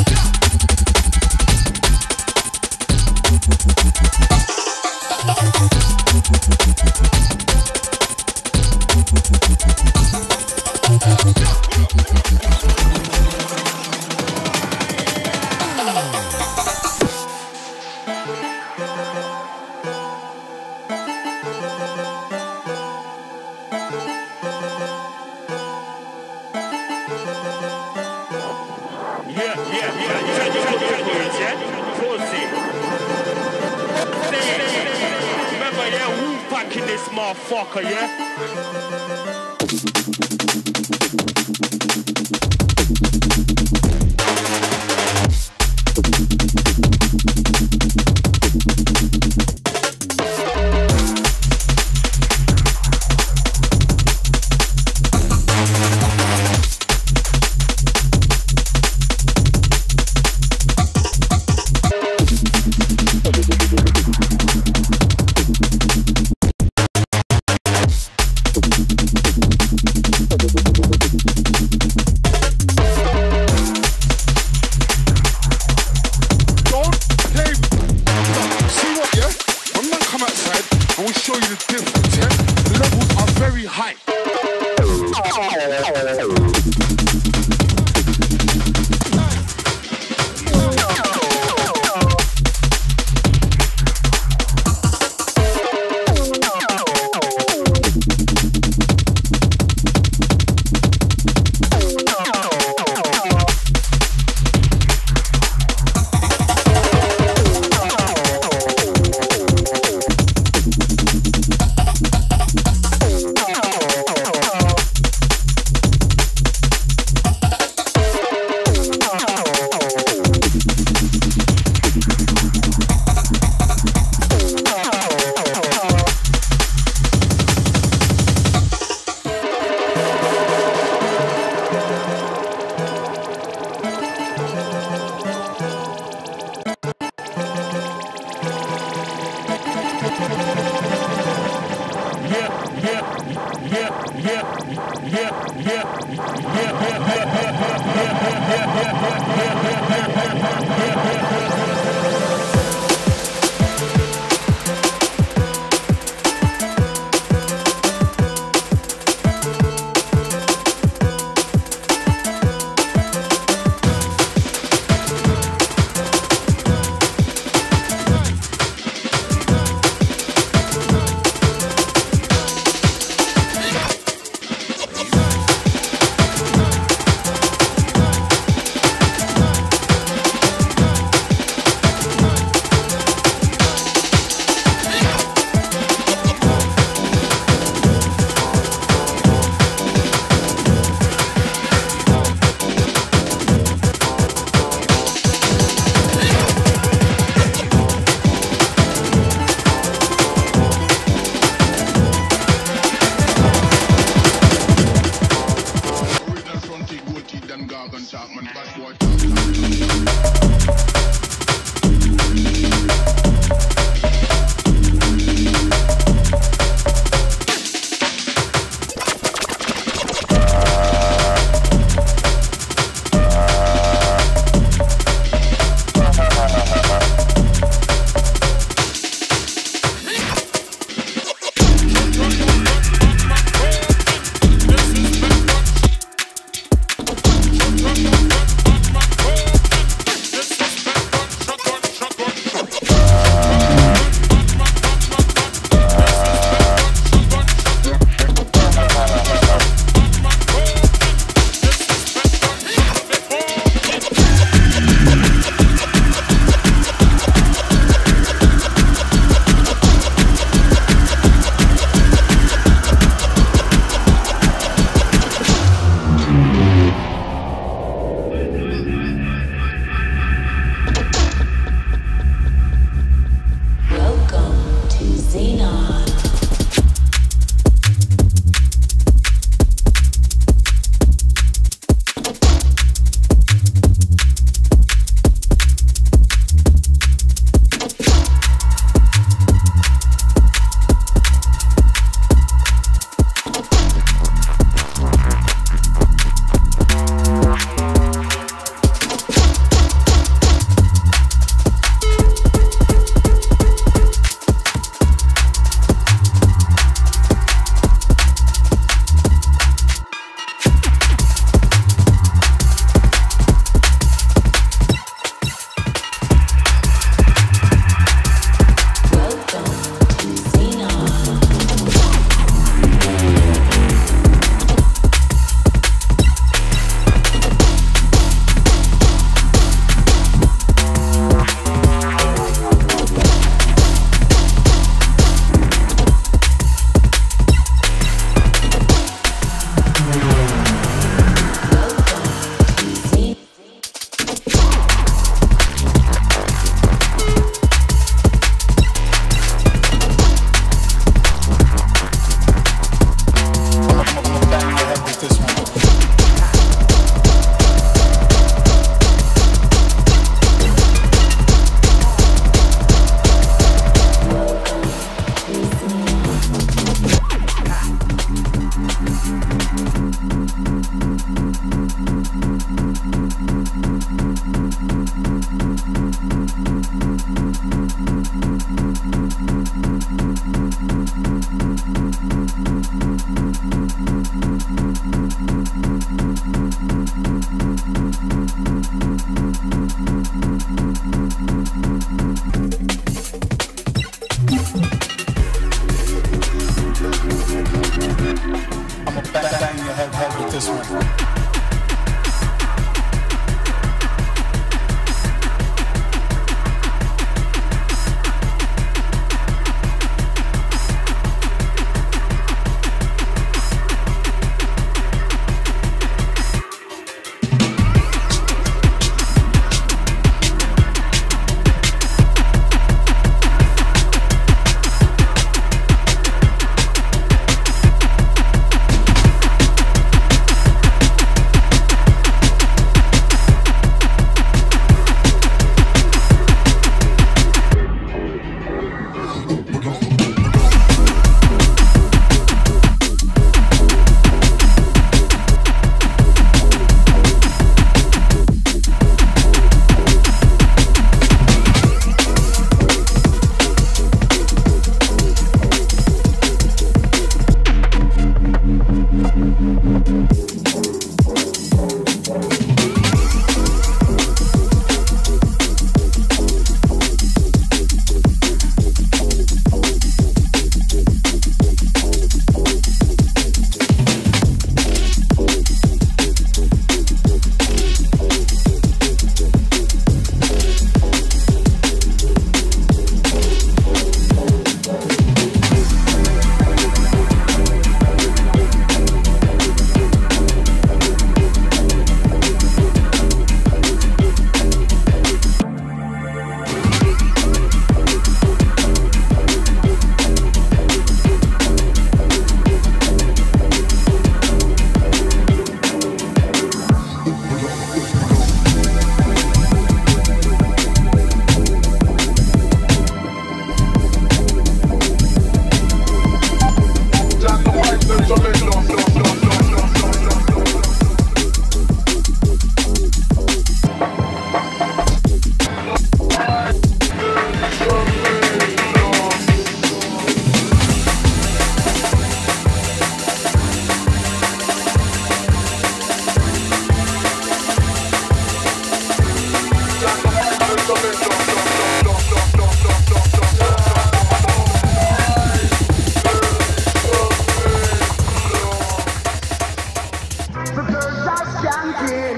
Yeah!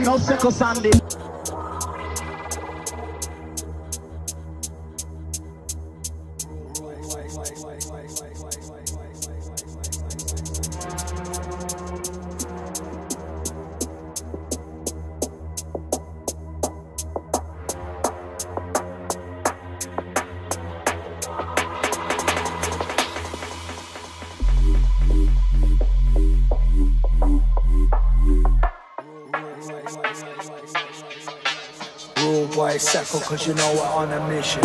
No second Sunday. Oh, cause you know we're on a mission.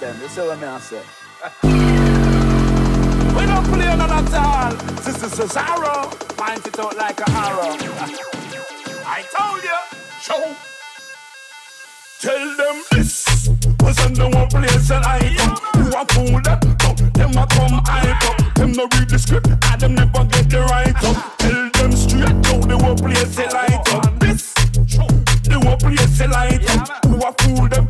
We don't play none at all. This is Cesaro. Point it out like a arrow. I told you. Show. Tell them this was on the one place and I come. You a fool them, come. Them a come hype up. Them no read the script, and them never get the right up. Tell them straight, now the one place they light up. This, the one place they light up. Who a fool them, come.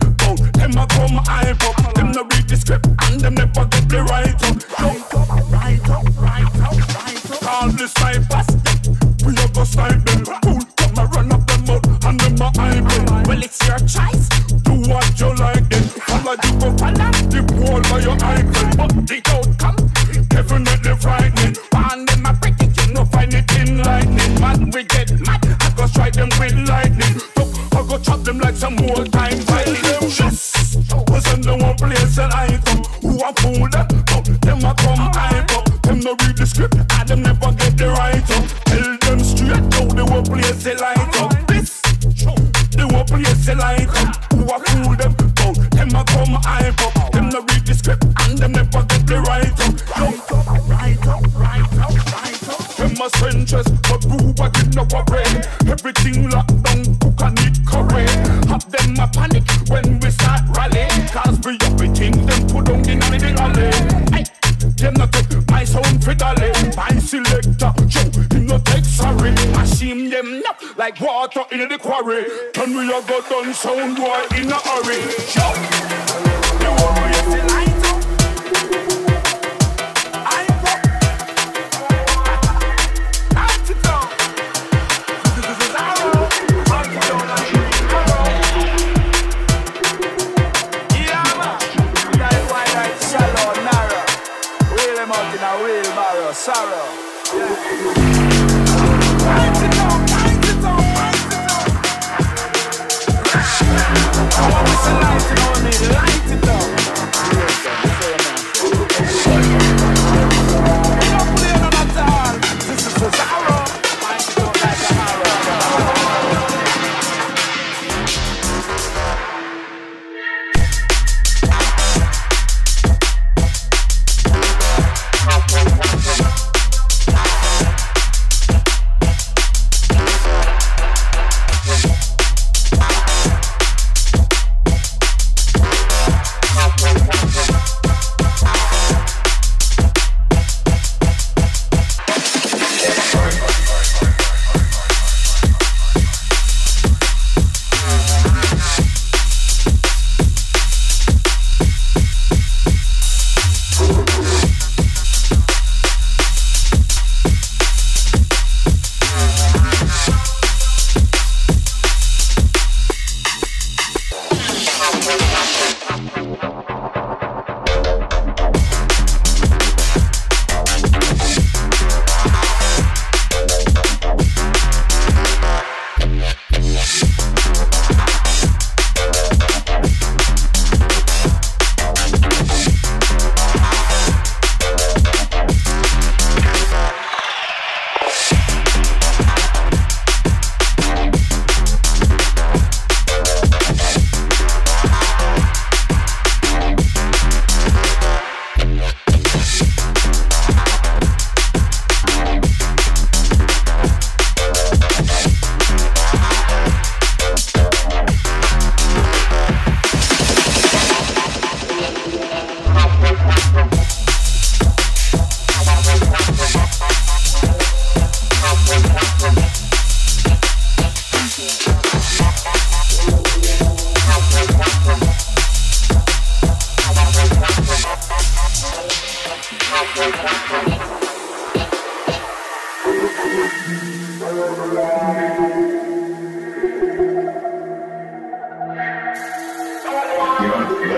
Them a come hype up. Them no read the script, and them never get the right up. Right up, right up, right up, right up. All the snipers, we a go snipe them. Cool, come and run up them out, and them a hype them. Well, it's your choice. Do what you like then. Follow the go follow the wall by your ankle. But the outcome, definitely frightening. And them a break it, you no find it in lightning. Man, we get mad, I go strike them with lightning. I go chop them like some old time fighting. Them the one place and I come. Who a fool them? Oh, them a come hype up. Them no read the script, and them never get the right up. Tell them straight, now the one place they light up. This, the one place they light up. Who a fool them? Oh, them a come hype up. Them no read the script, and them never get the right up. Right up, right up, right up, right up. Them a centrist, but who a did no brain. Everything locked water in the quarry. Can we a go done sound boy in a hurry? Show.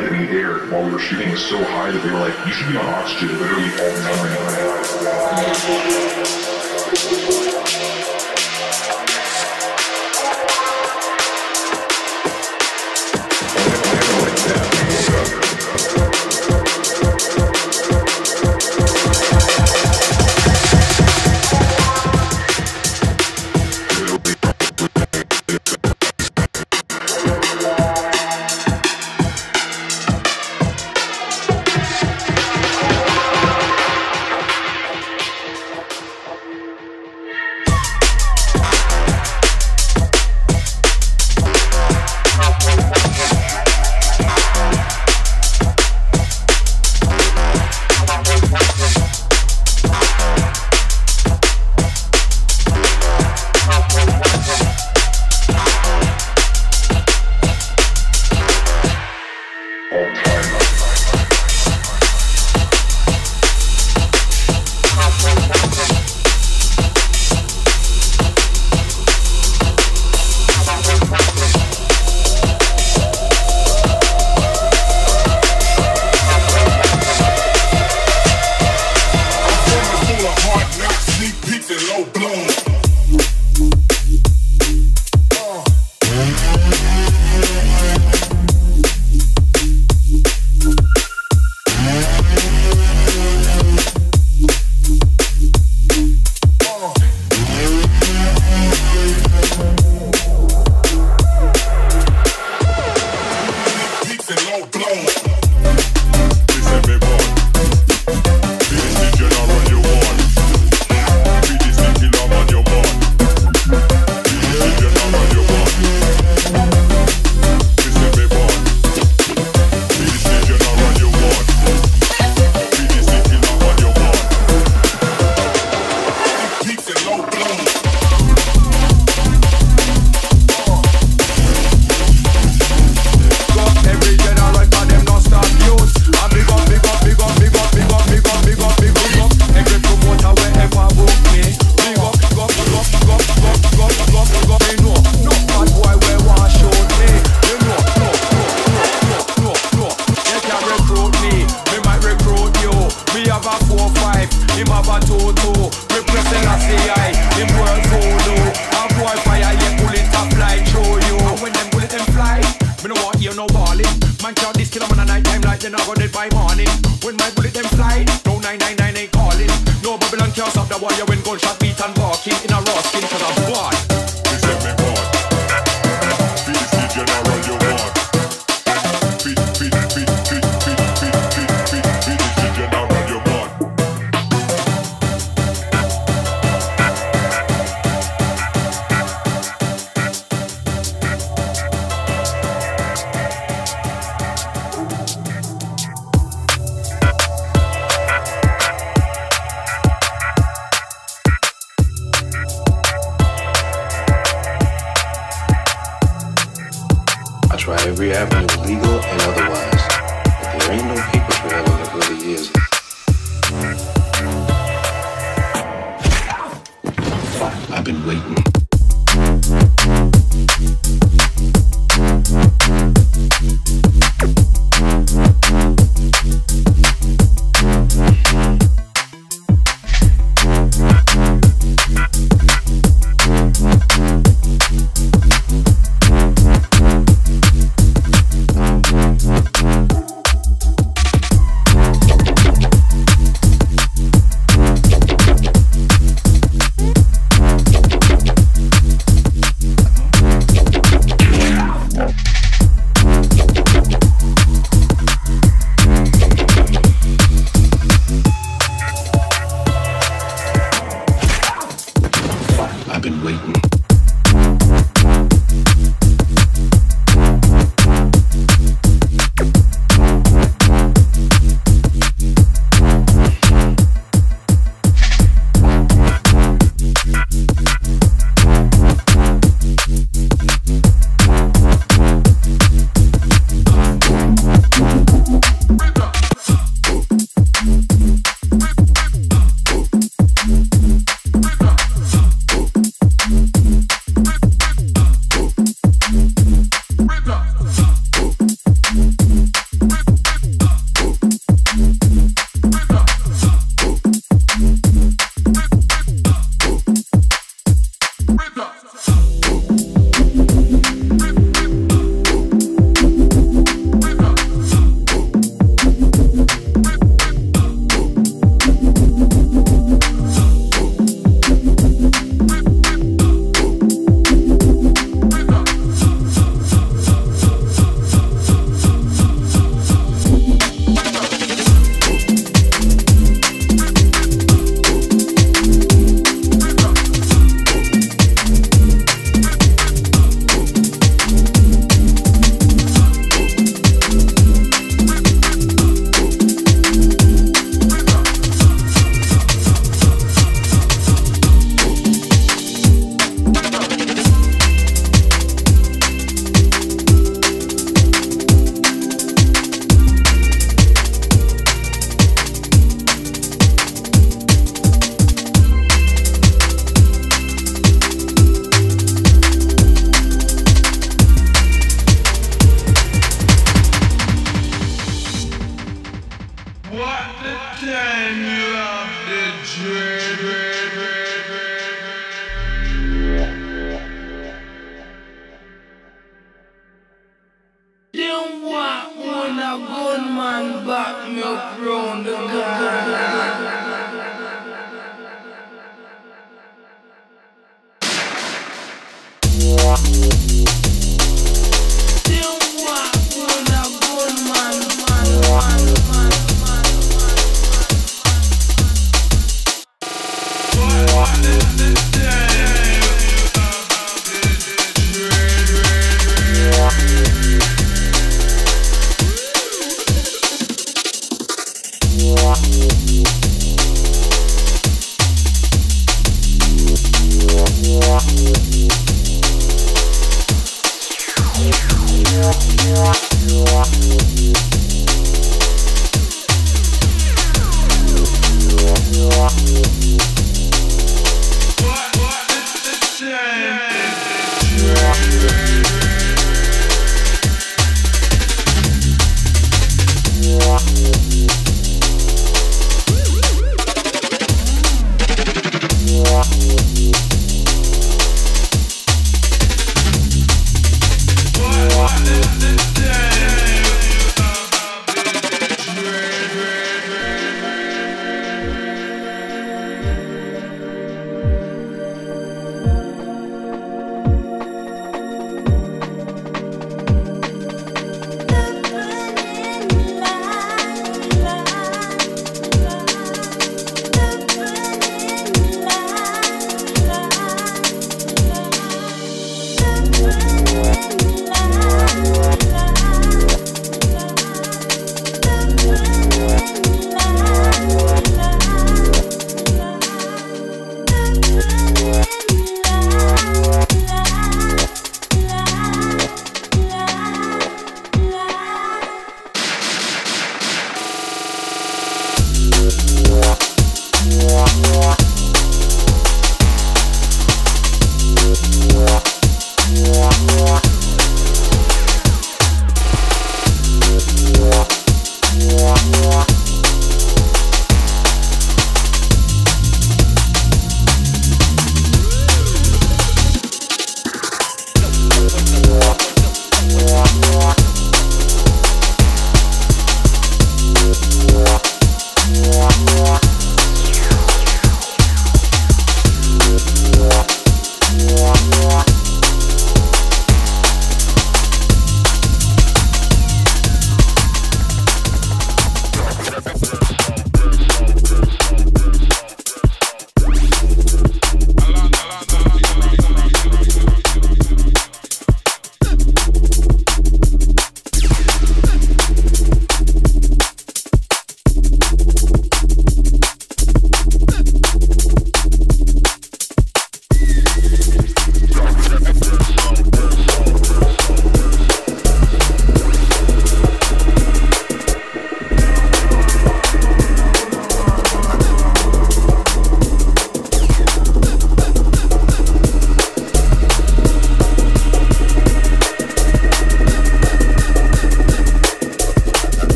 Know, let me air while we were shooting was so high that they were like, you should be on oxygen literally all the time.